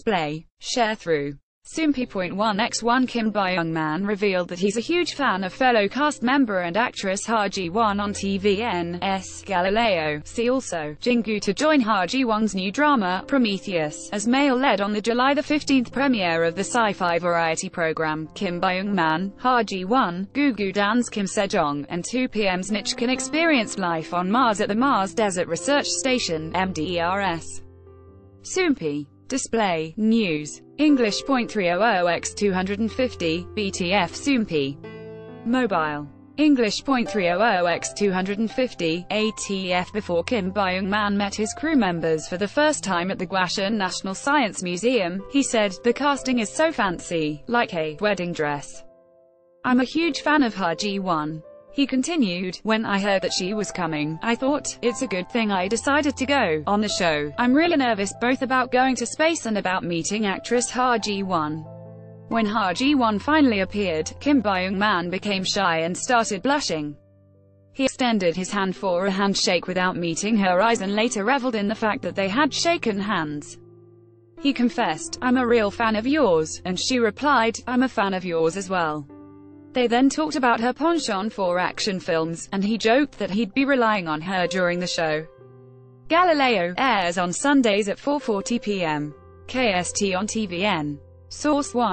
display, share through. Soompi.1x1 Kim Byung-man revealed that he's a huge fan of fellow cast member and actress Ha Ji-won on TVN's Galileo. See also, Jingu to join Ha Ji-won's new drama, Prometheus, as male led on the July 15 premiere of the sci-fi variety program. Kim Byung-man, Ha Ji-won, Gugu Dan's Kim Sejong, and 2PM's Nichkhun experienced life on Mars at the Mars Desert Research Station, MDERS. Soompi. Display, News, English .300x250, BTF Soompi. Mobile. English .300x250, ATF Before Kim Byung-man met his crew members for the first time at the Gwacheon National Science Museum, he said, the casting is so fancy, like a wedding dress. I'm a huge fan of Ha Ji-won. He continued, When I heard that she was coming, I thought, it's a good thing I decided to go on the show. I'm really nervous both about going to space and about meeting actress Ha Ji-won. When Ha Ji-won finally appeared, Kim Byung-man became shy and started blushing. He extended his hand for a handshake without meeting her eyes and later reveled in the fact that they had shaken hands. He confessed, I'm a real fan of yours, and she replied, I'm a fan of yours as well. They then talked about her penchant for action films, and he joked that he'd be relying on her during the show. Galileo airs on Sundays at 4.40 p.m. KST on TVN. Source 1